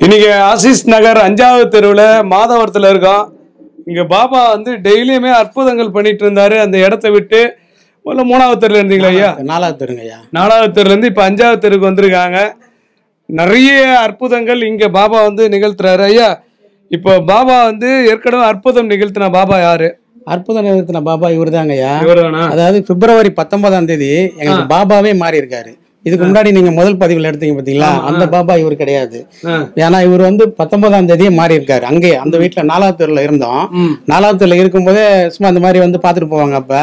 இன்னைக்கு ஆசிஸ் நகர் அஞ்சாவது தெருவில் மாதவரத்தில் இருக்கோம் இங்கே பாபா வந்து டெய்லியுமே அற்புதங்கள் பண்ணிட்டு இருந்தாரு. அந்த இடத்த விட்டு முதல்ல மூணாவது தெருவில் இருந்தீங்களா ஐயா? நாலாவது தெருங்க ஐயா. நாலாவது தெருலேருந்து இப்போ அஞ்சாவது தெருவுக்கு வந்திருக்காங்க. நிறைய அற்புதங்கள் இங்கே பாபா வந்து நிகழ்த்துறாரு. ஐயா இப்போ பாபா வந்து ஏற்கனவே அற்புதம் நிகழ்த்தின பாபா யாரு? அற்புதம் நிறுத்தின பாபா இவர் தாங்க ஐயா அதாவது பிப்ரவரி பத்தொன்பதாம் தேதி எங்களுக்கு பாபாவே மாறி இருக்காரு இதுக்கு முன்னாடி நீங்க முதல் பதிவில் எடுத்தீங்க பாத்தீங்களா? அந்த பாபா இவர் கிடையாது. ஏன்னா இவர் வந்து பத்தொன்பதாம் தேதியே மாறி இருக்காரு அங்கே அந்த வீட்டுல நாலாவது தெருல இருந்தோம். நாலாவது தெருல இருக்கும்போதே சும்மா அந்த மாதிரி வந்து பாத்துட்டு போவாங்க அப்ப.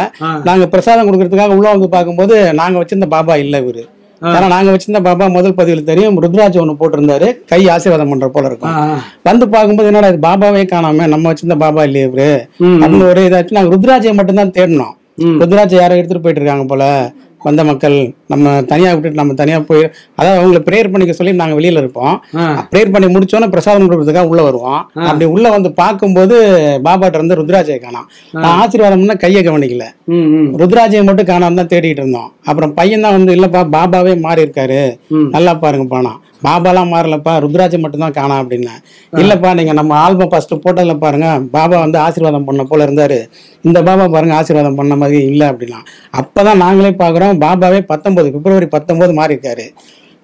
நாங்க பிரசாதம் கொடுக்கறதுக்காக உள்ள வந்து பார்க்கும்போது நாங்க வச்சிருந்த பாபா இல்ல இவரு. ஏன்னா நாங்க வச்சிருந்த பாபா முதல் பதிவில் தெரியும். ருத்ராஜ் ஒண்ணு போட்டிருந்தாரு. கை ஆசீர்வாதம் பண்ற போல இருக்கும். வந்து பார்க்கும்போது என்னடா இது பாபாவே காணாம நம்ம வச்சிருந்த பாபா இல்லையே இவரு. அப்படின்னு ஒரு இதாச்சு நாங்க ருத்ராஜை மட்டும் தான் தேடினோம். ருத்ராஜை யாரோ எடுத்துட்டு போயிட்டு இருக்காங்க போல. வந்த மக்கள் நம்ம தனியா விட்டுட்டு நம்ம தனியா போய் அதாவது அவங்களை ப்ரேயர் பண்ணிக்க சொல்லி நாங்க வெளியில இருப்போம். ப்ரேயர் பண்ணி முடிச்சோன்னே பிரசாதம் கொடுக்கறதுக்காக உள்ள வருவோம். அப்படி உள்ள வந்து பார்க்கும்போது பாபாட்ட இருந்து ருத்ராஜையை காணோம். நான் ஆசீர்வாதம் பண்ண கையை கவனிக்கல. ருத்ராஜையை மட்டும் காணாம தான் தேடிட்டு இருந்தோம். அப்புறம் பையன் தான் வந்து இல்லப்பா பாபாவே மாறி இருக்காரு. நல்லா பாருங்கப்பா நான் பாபாலாம் மாறலப்பா ருத்ராஜை மட்டும்தான் காணா அப்படின்னா இல்லப்பா நீங்க நம்ம ஆல்பம் ஃபர்ஸ்ட் போட்டதுல பாருங்க பாபா வந்து ஆசீர்வாதம் பண்ண போல இருந்தாரு. இந்த பாபா பாருங்க ஆசீர்வாதம் பண்ண மாதிரி இல்லை அப்படின்னா. அப்பதான் நாங்களே பாக்குறோம் பாபாவே பத்தொன்பது பிப்ரவரி பத்தொன்பது மாறி இருக்காரு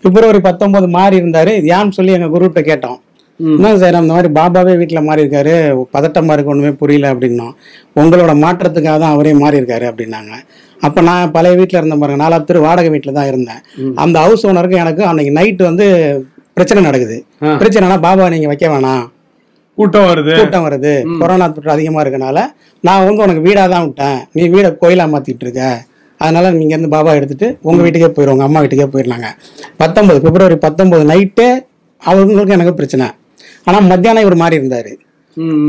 பிப்ரவரி பத்தொன்பது மாறி இருந்தாரு ஏன்னு சொல்லி எங்க குருகிட்ட கேட்டோம். என்ன சார் அந்த மாதிரி பாபாவே வீட்டில் மாறி இருக்காரு பதட்டமா இருக்கு ஒண்ணுமே புரியல அப்படின்னோம் உங்களோட மாற்றத்துக்காக தான் அவரே மாறி இருக்காரு அப்படின்னாங்க. அப்ப நான் பழைய வீட்டில் இருந்தேன் பாருங்க நாலாவது பேர் வாடகை வீட்டில் தான் இருந்தேன். அந்த ஹவுஸ் ஓனருக்கு எனக்கு அன்னைக்கு நைட்டு வந்து பிரச்சனை நடக்குது. பிரச்சனைனா பாபா நீங்க வைக்க வேணாம். கூட்டம் வருது. கூட்டம் வருது. கொரோனா தொற்று அதிகமா இருக்கனால நான் வந்து உனக்கு வீடா தான் விட்டேன். நீ வீடை கோயிலா மாத்திட்டு இருக்க. அதனால நீங்க இருந்து பாபா எடுத்துட்டு உங்க வீட்டுக்கே போயிடும் உங்க அம்மா வீட்டுக்கே போயிடலாங்க. பத்தொன்பது பிப்ரவரி பத்தொன்பது நைட்டே அவங்களுக்கு எனக்கு பிரச்சனை. ஆனா மத்தியானம் இவர் மாறி இருந்தாரு.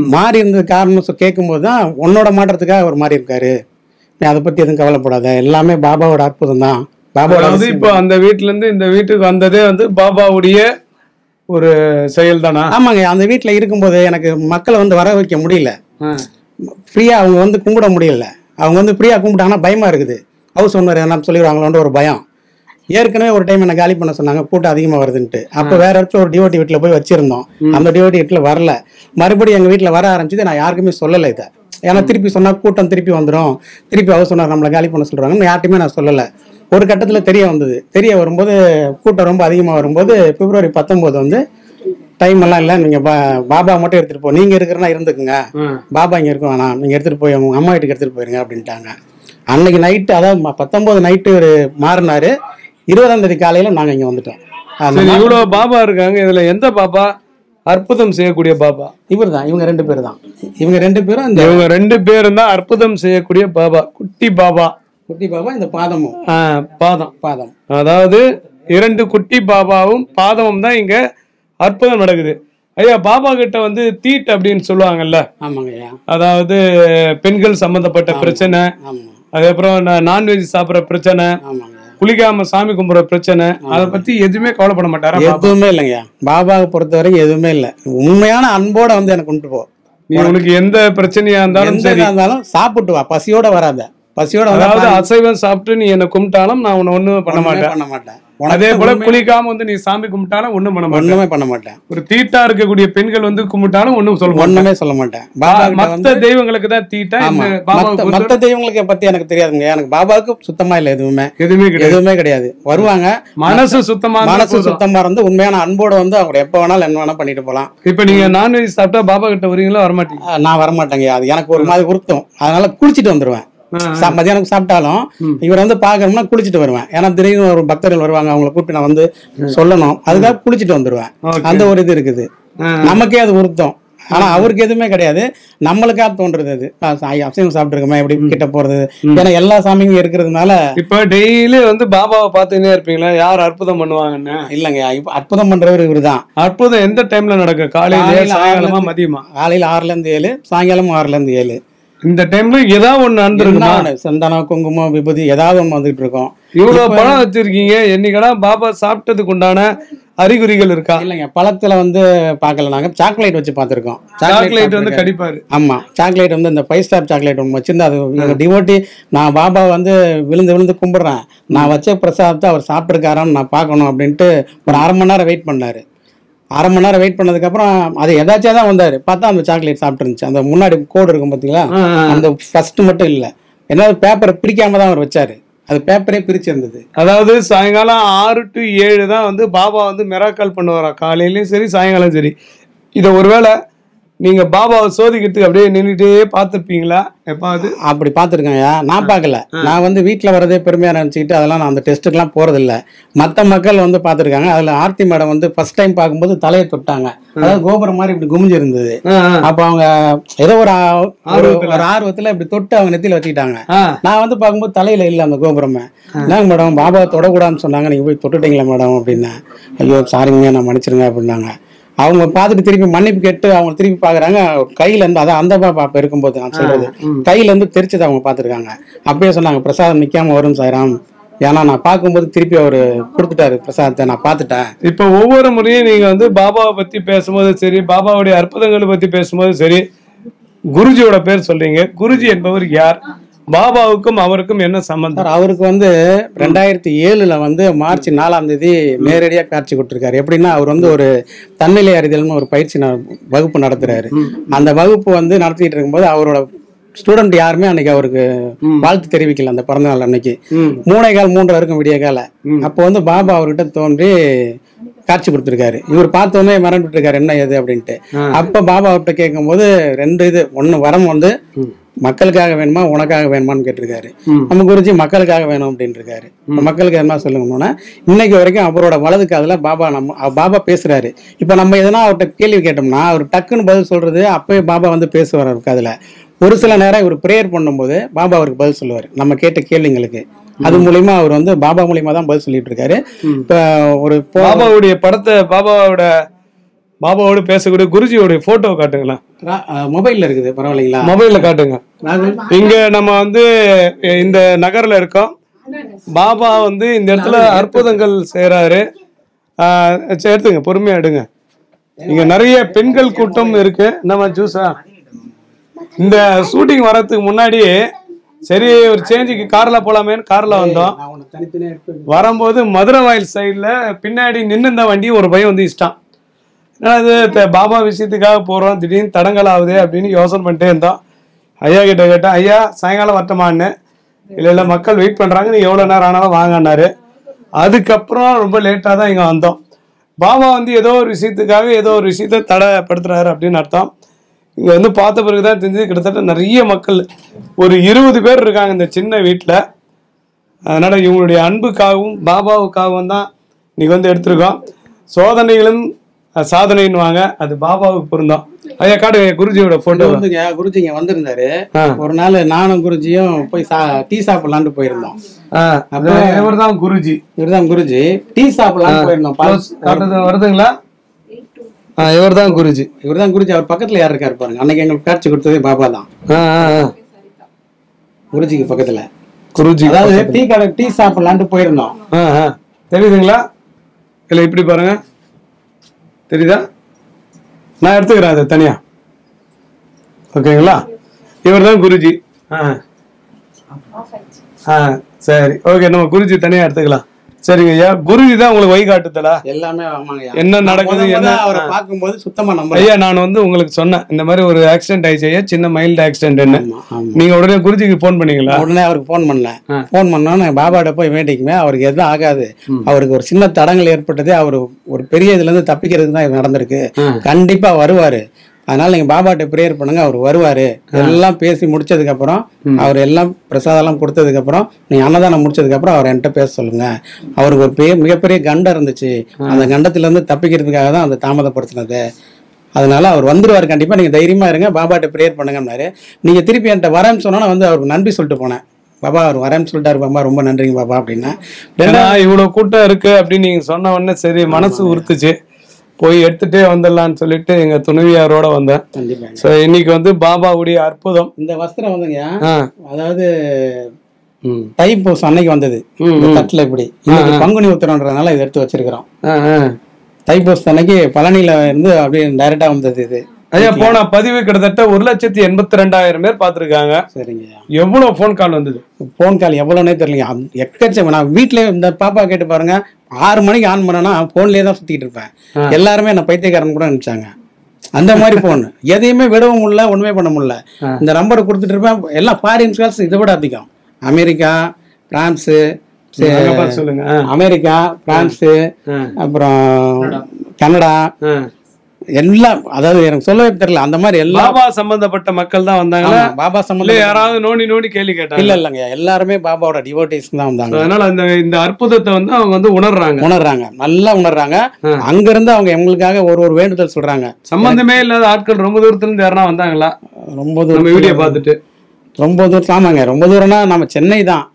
மாறி இருந்தது காரணம் சொ- கேட்கும்போது தான் உன்னோட மாற்றத்துக்காக அவர் மாறி இருக்காரு. நீ அதை பத்தி எதுவும் கவலைப்படாத. எல்லாமே பாபாவோட அற்புதம் தான். பாபாவோட இப்போ அந்த வீட்ல இருந்து இந்த வீட்டுக்கு வந்ததே வந்து பாபாவுடைய ஒரு செயல் தானா ஆமாங்க அந்த வீட்டுல இருக்கும்போது எனக்கு மக்களை வந்து வர வைக்க முடியல. ஃப்ரீயா அவங்க வந்து கும்பிட முடியல. அவங்க வந்து ஃப்ரீயா கும்பிட்டாங்கன்னா பயமா இருக்குது. ஹவுஸ் ஓனர் என்ன சொல்லிடுவாங்களோன்ற ஒரு பயம். ஏற்கனவே ஒரு டைம் என்ன காலி பண்ண சொன்னாங்க கூட்டம் அதிகமா வருதுன்ட்டு. அப்போ வேற இடத்துல ஒரு டிஓடி வீட்டில் போய் வச்சிருந்தோம். அந்த டிஓடி வீட்டில் வரல. மறுபடியும் எங்க வீட்டில் வர ஆரம்பிச்சது நான் யாருக்குமே சொல்லலை இதை. ஏன்னா திருப்பி சொன்னா கூட்டம் திருப்பி வந்துடும் திருப்பி ஹவுஸ் ஓனர் நம்மளை காலி பண்ண சொல்றாங்கன்னு யார்ட்டையுமே நான் சொல்லலை. ஒரு கட்டத்துல தெரிய வந்தது. தெரிய வரும்போது கூட்டம் ரொம்ப அதிகமா வரும்போது பிப்ரவரி பத்தொன்பது வந்து டைம் எல்லாம் இல்லை. நீங்க பா- பாபா மட்டும் எடுத்துட்டு போ நீங்க இருக்கிறனா இருந்துக்குங்க. பாபா இங்க இருக்க வேணாம். நீங்க எடுத்துட்டு போய் உங்க அம்மா வீட்டுக்கு எடுத்துட்டு போயிருங்க அப்படின்ட்டாங்க. அன்னைக்கு நைட்டு அதாவது பத்தொன்பது நைட்டு ஒரு மாறினாரு. இருபதாம் தேதி காலையில நாங்க இங்க வந்துட்டோம். சரி இவ்வளவு பாபா இருக்காங்க. இதுல எந்த பாபா? அற்புதம் செய்யக்கூடிய பாபா. இவர் தான் இவங்க ரெண்டு பேர் தான் இவங்க ரெண்டு பேரும் இந்த இவங்க ரெண்டு பேரும் தான் அற்புதம் செய்யக்கூடிய பாபா. குட்டி பாபா. குட்டி பாபா இந்த பாதமும். பாதம். பாதம். அதாவது இரண்டு குட்டி பாபாவும் பாதமும் தான் இங்க அற்புதம் நடக்குது. ஐயா பாபா கிட்ட வந்து தீட் அப்படின்னு சொல்லுவாங்கல்ல? அதாவது பெண்கள் சம்பந்தப்பட்ட பிரச்சனை. அதுக்கப்புறம் நான்வெஜ் சாப்பிடுற பிரச்சனை. குளிக்காம சாமி கும்பிடுற பிரச்சனை அதை பத்தி எதுவுமே கவலைப்பட மாட்டாரா? எதுவுமே இல்லைங்க. பாபாவை பொறுத்த வரைக்கும் எதுவுமே இல்லை. உண்மையான அன்போட வந்து எனக்கு கொண்டு போ. நீ உனக்கு எந்த பிரச்சனையா இருந்தாலும் இருந்தாலும் சாப்பிட்டு வா. பசியோட வராத. பசியோட அதாவது அசைவம் சாப்பிட்டு நீ என்ன கும்பிட்டாலும் நான் உன்னை ஒண்ணும் பண்ண மாட்டேன். பண்ண மாட்டேன். அதே போல குளிக்காம வந்து நீ சாமி கும்பிட்டாலும் ஒண்ணும் பண்ண மாட்டேன். ஒண்ணுமே பண்ண மாட்டேன். ஒரு தீட்டா இருக்கக்கூடிய பெண்கள் வந்து கும்பிட்டாலும் ஒண்ணும் சொல்ல ஒண்ணுமே சொல்ல மாட்டேன். மத்த தெய்வங்களுக்கு தான் தீட்டா மத்த தெய்வங்களுக்கு பத்தி எனக்கு தெரியாதுங்க. எனக்கு பாபாவுக்கு சுத்தமா இல்ல எதுவுமே. எதுவுமே கிடையாது. எதுவுமே கிடையாது. வருவாங்க. மனசு சுத்தமா மனசு. சுத்தமா இருந்து உண்மையான அன்போட வந்து அவங்க எப்ப வேணாலும் என்ன வேணா பண்ணிட்டு போலாம். இப்ப நீங்க நான்வெஜ் சாப்பிட்டா பாபா கிட்ட வரீங்களா? வரமாட்டீங்க. நான் வரமாட்டேங்க. அது எனக்கு ஒரு மாதிரி உருத்தம் அதனால குளிச்சிட்டு வந்துருவேன். மத்தியானம் சாப்பிட்டாலும் இவர் வந்து பாக்கணும்னா குளிச்சிட்டு வருவேன். ஏன்னா திடீர்னு ஒரு பக்தர்கள் வருவாங்க அவங்கள கூப்பிட்டு நான் வந்து சொல்லணும். அதுக்காக குளிச்சிட்டு வந்துருவேன். அந்த ஒரு இது இருக்குது. நமக்கே அது உருத்தம் ஆனா அவருக்கு எதுவுமே கிடையாது. நம்மளுக்காக தோன்றது அது. அசைவம் சாப்பிட்டுருக்கோமே எப்படி கிட்ட போறது? ஏன்னா எல்லா சாமியும் இருக்கிறதுனால இப்ப டெய்லி வந்து பாபாவை பார்த்துன்னே இருப்பீங்களா? யார் அற்புதம் பண்ணுவாங்கன்னு? இல்லைங்க இப்ப அற்புதம் பண்றவர் இவருதான். அற்புதம் எந்த டைம்ல நடக்கும்? காலையில சாயங்காலமா மதியமா? காலையில ஆறுல இருந்து ஏழு சாயங்காலம் ஆறுல இருந்து ஏழு. இந்த டைம்ல ஏதாவது ஒண்ணு நடந்துருக்குமா? சந்தனம் குங்குமம் விபூதி ஏதாவது ஒண்ணு வந்துட்டு இருக்கோம். இவ்வளவு பழம் வச்சிருக்கீங்க. என்னைக்கடா பாபா சாப்பிட்டதுக்கு உண்டான அறிகுறிகள் இருக்கா? இல்லைங்க பழத்துல வந்து பார்க்கல. நாங்க சாக்லேட் வச்சு பார்த்திருக்கோம். சாக்லேட் வந்து கடிப்பாரு. ஆமா சாக்லேட் வந்து இந்த ஃபைவ் ஸ்டார் சாக்லேட் ஒன்று வச்சிருந்தா அது டிவோட்டி நான் பாபா வந்து விழுந்து விழுந்து கும்பிடுறேன். நான் வச்ச பிரசாதத்தை அவர் சாப்பிட்டுருக்காரான்னு நான் பார்க்கணும் அப்படின்ட்டு ஒரு அரை மணி நேரம் வெயிட் பண்ணாரு. அரை மணி நேரம் வெயிட் பண்ணதுக்கப்புறம் அது எதாச்சும் தான் வந்தார். பார்த்தா அந்த சாக்லேட் சாப்பிட்டு இருந்துச்சு அந்த முன்னாடி கோடு இருக்கும் பார்த்தீங்களா. அந்த ஃபர்ஸ்ட் மட்டும் இல்லை. என்ன பேப்பரை பிரிக்காம தான் அவர் வச்சாரு. அது பேப்பரே பிரிச்சு இருந்தது அதாவது சாயங்காலம் ஆறு டு ஏழு தான் வந்து பாபா வந்து மிராக்கல் பண்ணுவாரா? காலையிலயும் சரி சாயங்காலம் சரி. இதை ஒருவேளை நீங்க பாபாவை சோதிக்கிறதுக்கு அப்படியே நின்றுட்டே பார்த்துருப்பீங்களா? எப்பாவது அப்படி பார்த்துருக்கேன்யா நான் பார்க்கல. நான் வந்து வீட்டில் வரதே பெருமையாக நினச்சிக்கிட்டு அதெல்லாம் நான் அந்த டெஸ்ட்டுக்கெலாம் போகிறதில்ல மற்ற மக்கள் வந்து பார்த்துருக்காங்க. அதில் ஆர்த்தி மேடம் வந்து ஃபர்ஸ்ட் டைம் பார்க்கும்போது தலையை தொட்டாங்க. அதாவது கோபுரம் மாதிரி இப்படி குமிஞ்சு இருந்தது அப்போ அவங்க ஏதோ ஒரு ஒரு ஆர்வத்தில். இப்படி தொட்டு அவங்க நெத்தியில் வச்சுக்கிட்டாங்க. நான் வந்து பார்க்கும்போது தலையில இல்லை அந்த கோபுரமே. என்னங்க மேடம்? பாபா தொடக்கூடாதுன்னு சொன்னாங்க. நீங்கள் போய் தொட்டுட்டீங்களா மேடம் அப்படின்னேன். ஐயோ சாரிங்க நான் மன்னிச்சிருங்க அப்படின்னாங்க. அவங்க பார்த்துட்டு திருப்பி மன்னிப்பு கேட்டு அவங்க திருப்பி பார்க்குறாங்க. கையில இருந்து அதான் அந்த பாப்பா இருக்கும்போது நான் சொல்றது. கையில இருந்து தெரிச்சதை அவங்க பார்த்துருக்காங்க. அப்பயே சொன்னாங்க பிரசாதம் நிக்காம வரும் சாய்ராம். ஏன்னா நான் பார்க்கும்போது திருப்பி அவர் கொடுத்துட்டாரு பிரசாதத்தை நான் பார்த்துட்டேன். இப்போ ஒவ்வொரு முறையும் நீங்க வந்து பாபாவை பத்தி பேசும்போது சரி பாபாவுடைய அற்புதங்களை பத்தி பேசும்போது சரி குருஜியோட பேர் சொல்றீங்க. குருஜி என்பவர் யார்? பாபாவுக்கும் அவருக்கும் என்ன சம்பந்தம்? அவருக்கு வந்து ரெண்டாயிரத்தி ஏழுல வந்து மார்ச் நாலாம் தேதி நேரடியா காட்சி கொடுத்துருக்காரு. எப்படின்னா அவர் வந்து ஒரு தன்னிலை அறிதல்னு ஒரு பயிற்சி வகுப்பு நடத்துறாரு. அந்த வகுப்பு வந்து நடத்திட்டு இருக்கும்போது அவரோட ஸ்டூடெண்ட் யாருமே அன்னைக்கு அவருக்கு வாழ்த்து தெரிவிக்கல அந்த பிறந்த நாள் அன்னைக்கு. மூணே கால் மூன்றரை இருக்கும் விடிய கால. அப்போ வந்து பாபா அவர்கிட்ட தோன்றி காட்சி கொடுத்துருக்காரு. இவர் பார்த்தோன்னே மறந்துட்டு இருக்காரு என்ன ஏது அப்படின்ட்டு. அப்ப பாபா அவர்கிட்ட கேட்கும்போது ரெண்டு இது ஒண்ணு வரம் வந்து மக்களுக்காக வேணுமா உனக்காக வேணுமான்னு கேட்டிருக்காரு. நம்ம குருஜி மக்களுக்காக வேணும் அப்படின்னு இருக்காரு மக்களுக்கு என்ன சொல்லுங்கன்னா இன்னைக்கு வரைக்கும் அவரோட வலது காதுல பாபா நம்ம பாபா பேசுறாரு. இப்ப நம்ம எதனா அவர்கிட்ட கேள்வி கேட்டோம்னா அவர் டக்குன்னு பதில் சொல்றது அப்பவே பாபா வந்து பேசுவார் அவர் காதுல. ஒரு சில நேரம் இவர் ப்ரேயர் பண்ணும்போது பாபா அவருக்கு பதில் சொல்லுவார். நம்ம கேட்ட கேள்விங்களுக்கு. அது மூலியமா அவர் வந்து பாபா மூலியமா தான் பதில் சொல்லிட்டு இருக்காரு. இப்ப ஒரு பாபாவுடைய படத்தை பாபாவோட பாபாவோட பேசக்கூடிய குருஜியோடைய போட்டோ காட்டுங்களேன். மொபைல்ல இருக்குது பரவாயில்லைங்களா? மொபைல்ல காட்டுங்க. இங்க நம்ம வந்து இந்த நகர்ல இருக்கோம். பாபா வந்து இந்த இடத்துல அற்புதங்கள் செய்யறாரு ஆஹ், சரி, எடுத்துங்க பொறுமையா எடுங்க. இங்க நிறைய பெண்கள் கூட்டம் இருக்கு. நம்ம ஜூஸா இந்த ஷூட்டிங் வர்றதுக்கு முன்னாடி சரி ஒரு சேஞ்சுக்கு கார்ல போலாமேன்னு கார்ல வந்தோம். வரும்போது மதுரை வாயில் சைடில் பின்னாடி நின்று இந்த வண்டி ஒரு பையன் வந்து இஷ்டம் என்னடா இது இப்போ பாபா விஷயத்துக்காக போகிறோம் திடீர்னு தடங்கல் ஆகுது அப்படின்னு யோசனை பண்ணிட்டே இருந்தோம் ஐயா கிட்ட கேட்டேன் ஐயா சாயங்காலம் வரட்டமான்னு? இல்லை இல்லை மக்கள் வெயிட் பண்ணுறாங்க நீ எவ்வளோ நேரம் ஆனாலும் வாங்கன்னாரு. அதுக்கப்புறம் ரொம்ப லேட்டாக தான் இங்கே வந்தோம். பாபா வந்து ஏதோ ஒரு விஷயத்துக்காக ஏதோ ஒரு விஷயத்த தடைப்படுத்துறாரு அப்படின்னு அர்த்தம். இங்கே வந்து பார்த்த பிறகு தான் தெரிஞ்சது கிட்டத்தட்ட நிறைய மக்கள் ஒரு இருபது பேர் இருக்காங்க இந்த சின்ன வீட்டில் அதனால் இவங்களுடைய அன்புக்காகவும் பாபாவுக்காகவும் தான் இன்றைக்கி வந்து எடுத்திருக்கோம். சோதனைகளும் அஹ், சாதனைன்னுவாங்க. அது பாபாவுக்கு பொருந்தோம். ஐயா காடு குருஜியோட போட்டோ வந்துங்க குருஜி இங்க வந்திருந்தாரு. ஒரு நாள் நானும் குருஜியும் போய் சா டீ சாப்பிடலான்ட்டு போயிருந்தோம். இவர் தான் குருஜி. இவர்தான் குருஜி. டீ சாப்பிடலான்னு போயிருந்தோம் காட்டுறது வருதுங்களா? இவர் தான் குருஜி. இவர்தான் குருஜி. அவர் பக்கத்துல யார் இருக்காரு பாருங்க. அன்னைக்கு எங்களுக்கு காட்சி கொடுத்தது பாபா தான். குருஜிக்கு பக்கத்துல. குருஜி அதாவது டீ கடை டீ சாப்பிடலான்ட்டு போயிருந்தோம். தெரியுதுங்களா? இல்லை இப்படி பாருங்க. தெரியுதா? நான் எடுத்துக்கிறேன் அதை தனியா. ஓகேங்களா? இவர் தான் குருஜி. ஆ. ஆ சரி. ஓகே நம்ம குருஜி தனியா எடுத்துக்கலாம். சரிங்க ஐயா. குருஜி தான் உங்களுக்கு வழிகாட்டுதலா எல்லாமே ஆமாங்க என்ன நடக்குது என்ன? அவரை பார்க்கும்போது சுத்தமா நம்பல. ஐயா நான் வந்து உங்களுக்கு சொன்னேன். இந்த மாதிரி ஒரு ஆக்சிடென்ட் ஆயிடுச்சு ஐயா. சின்ன மைல்டு ஆக்சிடென்ட்னு ஆமா, ஆமா. நீங்க உடனே குருஜிக்கு ஃபோன் பண்ணீங்களா? உடனே அவருக்கு ஃபோன் பண்ணேன் ஆ. ஃபோன் பண்ணோன்னே பாபாட்ட போய் வேண்டிக்குமே அவருக்கு எதுவும் ஆகாது. அவருக்கு ஒரு சின்ன தடங்கள் ஏற்பட்டது அவர் ஒரு பெரிய இதுல இருந்து தப்பிக்கிறதுக்கு தான் நடந்திருக்கு. கண்டிப்பா வருவாரு. அதனால நீங்க பாபாட்ட ப்ரேயர் பண்ணுங்க அவர் வருவாரு. எல்லாம் பேசி முடிச்சதுக்கு அப்புறம் அவர் எல்லாம் பிரசாதம் எல்லாம் கொடுத்ததுக்கு அப்புறம் நீங்க அன்னதானம் முடிச்சதுக்கு அப்புறம் அவர் என்கிட்ட பேச சொல்லுங்க. அவருக்கு ஒரு பெரிய மிகப்பெரிய கண்டம் இருந்துச்சு. அந்த கண்டத்துல இருந்து தப்பிக்கிறதுக்காக தான் அந்த தாமதப்படுத்தினது. அதனால அவர் வந்துருவாரு கண்டிப்பா. நீங்க தைரியமா இருங்க பாபாட்ட ப்ரேயர் பண்ணுங்கன்னாரு நீங்க திருப்பி என்கிட்ட வரேன்னு சொன்னா வந்து அவருக்கு நன்றி சொல்லிட்டு போனேன். பாபா அவர் வரேன்னு சொல்லிட்டாரு பாபா ரொம்ப நன்றிங்க பாபா அப்படின்னா. ஏன்னா இவ்வளவு கூட்டம் இருக்கு அப்படின்னு நீங்க சொன்ன உடனே சரி மனசு உறுத்துச்சு. போய் எடுத்துட்டே வந்துடலாம்னு சொல்லிட்டு எங்க துணைவியாரோட வந்தேன். ஸோ இன்னைக்கு வந்து பாபாவுடைய அற்புதம். இந்த வஸ்திரம் வந்துங்க அதாவது ம். தைப்பூசம் அன்னைக்கு வந்தது. தட்டுல இப்படி. இன்னைக்கு பங்குனி உத்திரன்றதுனால இதை எடுத்து வச்சிருக்கிறோம். தைப்பூசம் அன்னைக்கு பழனியில இருந்து அப்படியே டைரக்டா வந்தது இது. ஐயா போன பதிவு கிட்டத்தட்ட ஒரு லட்சத்தி எண்பத்தி ரெண்டாயிரம் பேர் பார்த்திருக்காங்க. சரிங்கய்யா எவ்வளவு ஃபோன் கால் வந்தது? ஃபோன் கால் எவ்வளோனே தெரியலைங்க. எக்கச்சக்கம் நான் வீட்டில் இந்த பாப்பா கேட்டு பாருங்க ஆறு மணிக்கு ஆன் பண்ணனா ஃபோன்லேயே தான் சுற்றிட்டு இருப்பேன். எல்லாருமே என்ன பைத்தியக்காரன் கூட நினச்சாங்க. அந்த மாதிரி ஃபோன் எதையுமே விடவும் முடியல ஒன்றுமே பண்ண முடியல. இந்த நம்பரை கொடுத்துட்டு இருப்பேன். எல்லாம் ஃபாரின் கால்ஸ் இதை விட அதிகம். அமெரிக்கா பிரான்ஸு அமெரிக்கா பிரான்ஸு அப்புறம் கனடா. எல்லாம் அதாவது எனக்கு சொல்லவே தெரியல அந்த மாதிரி எல்லாம் பாபா சம்பந்தப்பட்ட மக்கள் தான் வந்தாங்களா? ஆமா, பாபா சம்பந்தம் யாராவது நோண்டி நோண்டி கேள்வி கேட்டாங்க இல்ல இல்லைங்க எல்லாருமே பாபாவோட டிவோட்டிஸ் தான் வந்தாங்க. அதனால அந்த இந்த அற்புதத்தை வந்து அவங்க வந்து உணர்றாங்க. உணர்றாங்க நல்லா உணர்றாங்க. அங்க இருந்து அவங்க எங்களுக்காக ஒரு ஒரு வேண்டுதல் சொல்றாங்க. சம்பந்தமே இல்லாத ஆட்கள் ரொம்ப தூரத்துல இருந்து யாரா வந்தாங்களா? ரொம்ப தூரம் வீடியோ பார்த்துட்டு. ரொம்ப தூரம் ஆமாங்க ரொம்ப தூரம்னா நம்ம சென்னை தான்.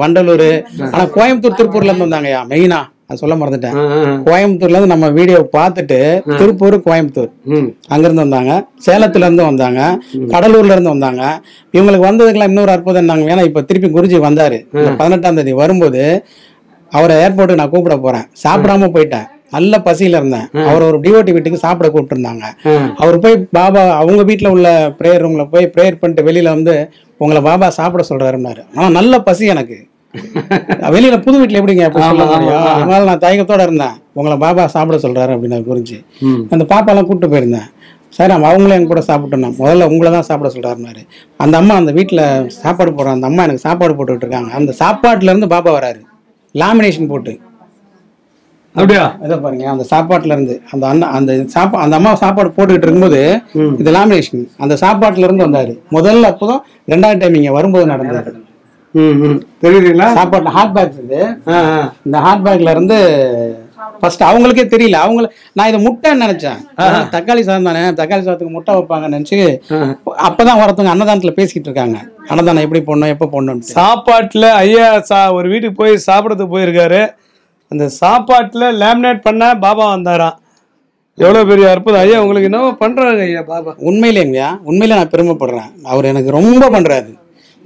வண்டலூர். ஆனா கோயம்புத்தூர் திருப்பூர்ல இருந்து வந்தாங்கய்யா மெயினா. சொல்ல மறந்துட்டேன். கோயம்புத்தூர்ல இருந்து நம்ம வீடியோ பார்த்துட்டு திருப்பூர் கோயம்புத்தூர். அங்கிருந்து வந்தாங்க. சேலத்துல இருந்து வந்தாங்க. கடலூர்ல இருந்து வந்தாங்க. இவங்களுக்கு வந்ததுக்கெல்லாம் இன்னொரு அற்புதம் என்னங்க ஏன்னா இப்ப திருப்பி குருஜி வந்தாரு. பதினெட்டாம் தேதி வரும்போது அவரை ஏர்போர்ட்டுக்கு நான் கூப்பிட போறேன். சாப்பிடாம போயிட்டேன். நல்ல பசியில இருந்தேன். அவர் ஒரு டிவோட்டி வீட்டுக்கு சாப்பிட கூப்பிட்டுருந்தாங்க. அவர் போய் பாபா அவங்க வீட்ல உள்ள ப்ரேயர் ரூம்ல போய் ப்ரேயர் பண்ணிட்டு வெளியில வந்து உங்களை பாபா சாப்பிட சொல்றாருன்னாரு. ஆனா நல்ல பசி எனக்கு. வெளியில புது வீட்டுல எப்படிங்க அதனால நான் தயக்கத்தோட இருந்தேன். உங்களை பாபா சாப்பிட சொல்றாரு அப்படின்னு குறிச்சு ம். அந்த பாப்பாலாம் கூப்பிட்டு போயிருந்தேன். சார் நம்ம அவங்களும் என் கூட சாப்பிட்டோம் முதல்ல உங்களை தான் சாப்பிட சொல்றாருனாரு அந்த அம்மா அந்த வீட்டில் சாப்பாடு போடுற அந்த அம்மா எனக்கு சாப்பாடு போட்டுக்கிட்டு இருக்காங்க அந்த சாப்பாட்டுல இருந்து பாப்பா வராரு. லாமினேஷன் போட்டு. அப்படியா? இதை பாருங்க அந்த சாப்பாட்டுல இருந்து அந்த அண்ணா அந்த சாப்பா அந்த அம்மா சாப்பாடு போட்டுக்கிட்டு இருக்கும்போது இது லாமினேஷன் அந்த சாப்பாட்டுல இருந்து வந்தாரு. முதல்ல அப்போதான் ரெண்டாவது டைம் இங்க வரும்போது நடந்தாரு தெரியுதுங்களா? சாப்பாட்டு ஹாட் பேக் இது இந்த ஹாட் பேக்ல இருந்து ஃபர்ஸ்ட் அவங்களுக்கே தெரியல. அவங்க நான் இதை முட்டைன்னு நினைச்சேன். தக்காளி சாதம் தானே தக்காளி சாதத்துக்கு முட்டை வைப்பாங்கன்னு நினைச்சு அப்பதான் ஒருத்தவங்க அன்னதானத்துல பேசிக்கிட்டு இருக்காங்க. அன்னதானம் எப்படி போடணும் எப்போ போடணும் சாப்பாட்டுல ஐயா சா ஒரு வீட்டுக்கு போய் சாப்பிடறதுக்கு போயிருக்காரு. அந்த சாப்பாட்டுல லேமினேட் பண்ண பாபா வந்தாராம். எவ்வளவு பெரிய அற்புதம். ஐயா உங்களுக்கு என்னவோ பண்றாங்க ஐயா பாபா. உண்மையிலேங்கய்யா உண்மையில நான் பெருமைப்படுறேன். அவர் எனக்கு ரொம்ப பண்றாரு.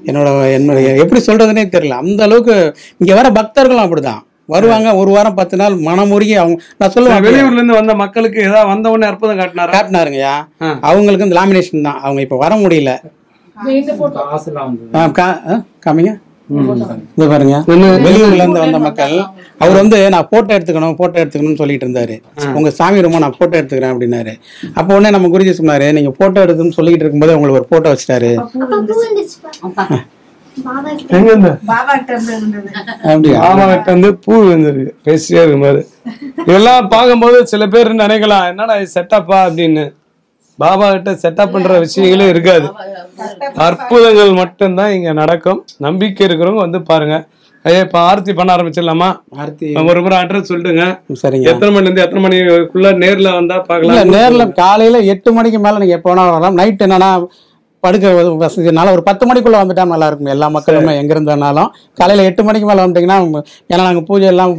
என்னோட என்னுடைய எப்படி சொல்றதுனே தெரியல. அந்த அளவுக்கு இங்க வர பக்தர்களும் அப்படிதான். வருவாங்க ஒரு வாரம் பத்து நாள் மனமுருகி அவங்க நான் சொல்லுவேன் வெளியூர்ல இருந்து வந்த மக்களுக்கு ஏதாவது வந்த உடனே அற்புதம் காட்டினாரா? காட்டினாருங்கய்யா. அவங்களுக்கு இந்த லாமினேஷன் தான். அவங்க இப்ப வர முடியல. காமிங்க. இது பாருங்க. வெளியூர்ல இருந்து வந்த மக்கள் அவர் வந்து நான் போட்டோ எடுத்துக்கணும் போட்டோ எடுத்துக்கணும்னு சொல்லிட்டு இருந்தாரு. உங்க சாமி ரொம்ப நான் போட்டோ எடுத்துக்கிறேன் அப்படின்னாரு. அப்போ உடனே நம்ம குருஜி சொன்னாரு நீங்க போட்டோ எடுக்கணும்னு சொல்லிட்டு இருக்கும்போது உங்களுக்கு ஒரு போட்டோ வச்சிட்டாரு. வந்து பூ வந்துருக்கு பேசிட்டே இதெல்லாம் பார்க்கும்போது சில பேர் நினைக்கலாம் என்னடா இது செட்டப்பா அப்படின்னு. பாபா கிட்ட செட்டப் பண்ற விஷயங்களே இருக்காது. அற்புதங்கள் மட்டும்தான் இங்க நடக்கும். நம்பிக்கை இருக்கிறவங்க வந்து பாருங்க. ஐயா இப்ப ஆர்த்தி பண்ண ஆரம்பிச்சிடலாமா? ஆர்த்தி. ஒரு முறை அட்ரஸ் சொல்லிட்டுங்க சரிங்க. எத்தனை மணில இருந்து எத்தனை மணிக்குள்ள நேர்ல வந்தா இல்ல பார்க்கலாம் நேர்ல காலையில எட்டு மணிக்கு மேல நீங்க எப்போ வேணாலும் வரலாம். நைட் என்னன்னா படுக்க வசதினால ஒரு பத்து மணிக்குள்ள வந்துட்டா நல்லா இருக்கும். எல்லா மக்களுமே எங்க இருந்தாலும். காலையில எட்டு மணிக்கு மேல வந்துட்டீங்கன்னா ஏன்னா நாங்க பூஜை எல்லாம்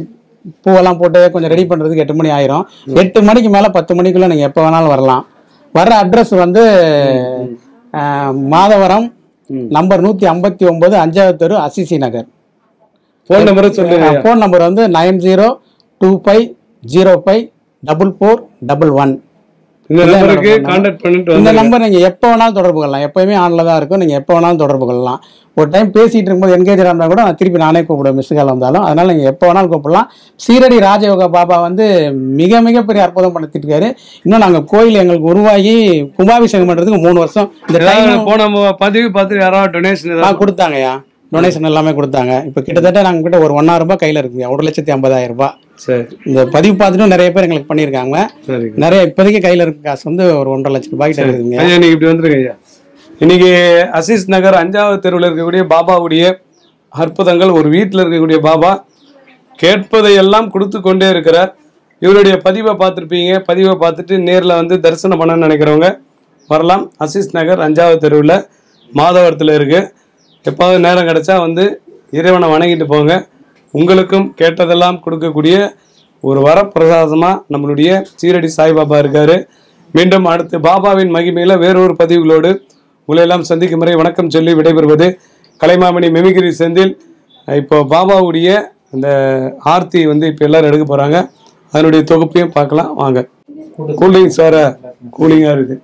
பூவெல்லாம் போட்டு கொஞ்சம் ரெடி பண்றதுக்கு எட்டு மணி ஆயிரும். எட்டு மணிக்கு மேல பத்து மணிக்குள்ள நீங்க எப்போ வேணாலும் வரலாம். வர்ற அட்ரஸ் வந்து மாதவரம் நம்பர் நூத்தி ஐம்பத்தி ஒன்பது அஞ்சாவது தெரு அசிசி நகர். போன் நம்பர் சொல்லுங்க. ஃபோன் நம்பர் வந்து nine zero two five zero five double four double one. இந்த இல்ல, நம்பருக்கு இல்ல, கான்டாக்ட் பண்ணிட்டு இந்த வந்து நம்பர் நீங்க எப்போ வேணாலும் தொடர்பு கொள்ளலாம். எப்பயுமே ஆன்ல தான் இருக்கும். நீங்க எப்போ வேணாலும் தொடர்பு கொள்ளலாம். ஒரு டைம் பேசிட்டு இருக்கும்போது என்கேஜ் இருந்தா கூட நான் திருப்பி நானே கூப்பிடுவேன் மிஸ் கால் வந்தாலும் அதனால நீங்க எப்போ வேணாலும் கூப்பிடலாம். சீரடி ராஜயோக பாபா வந்து மிக மிக பெரிய அற்புதம் பண்ணிட்டு இருக்காரு. இன்னும் நாங்க கோயில் எங்களுக்கு உருவாகி கும்பாபிஷேகம் பண்றதுக்கு மூணு வருஷம். இந்த டைம் போன பதிவு பார்த்து யாராவது டொனேஷன் கொடுத்தாங்கய்யா. டொனேஷன் எல்லாமே கொடுத்தாங்க. இப்போ கிட்டத்தட்ட நாங்க கிட்ட ஒரு ஒன்னாயிரம் ரூபாய் கையில இருக்குங்க. ஒரு லட்சத்தி ஐம்பதாயிரம் ரூபாய். சரி. இந்த பதிவு பார்த்துட்டும் நிறைய பேர் எங்களுக்கு பண்ணியிருக்காங்க. நிறைய இப்போதைக்கு கையில இருக்க காசு வந்து ஒரு ஒன்றரை லட்சம் ரூபாய் கிட்ட இருக்குதுங்க ஐயா இன்னைக்கு இப்படி வந்துருங்க ஐயா. இன்னைக்கு அசீஸ் நகர் அஞ்சாவது தெருவில் இருக்கக்கூடிய பாபாவுடைய அற்புதங்கள் ஒரு வீட்டில் இருக்கக்கூடிய பாபா கேட்பதையெல்லாம் கொடுத்து கொண்டே இருக்கிறார். இவருடைய பதிவை பார்த்துருப்பீங்க. பதிவை பார்த்துட்டு நேரில் வந்து தரிசனம் பண்ண நினைக்கிறவங்க வரலாம். அசீஸ் நகர் அஞ்சாவது தெருவில் மாதவரத்தில் இருக்கு. எப்பாவது நேரம் கிடைச்சா வந்து இறைவனை வணங்கிட்டு போங்க. உங்களுக்கும் கேட்டதெல்லாம் கொடுக்கக்கூடிய ஒரு வரப்பிரசாதமாக நம்மளுடைய சீரடி சாய்பாபா இருக்கார். மீண்டும் அடுத்து பாபாவின் மகிமையில் வேறொரு பதிவுகளோடு உங்களையெல்லாம் சந்திக்கும் முறை வணக்கம் சொல்லி விடைபெறுவது கலைமாமணி மெமிகிரி செந்தில். இப்போ பாபாவுடைய அந்த ஆர்த்தி வந்து இப்போ எல்லோரும் எடுக்க போகிறாங்க அதனுடைய தொகுப்பையும் பார்க்கலாம். வாங்க. கூலிங் வேற கூலிங்காக இருக்குது.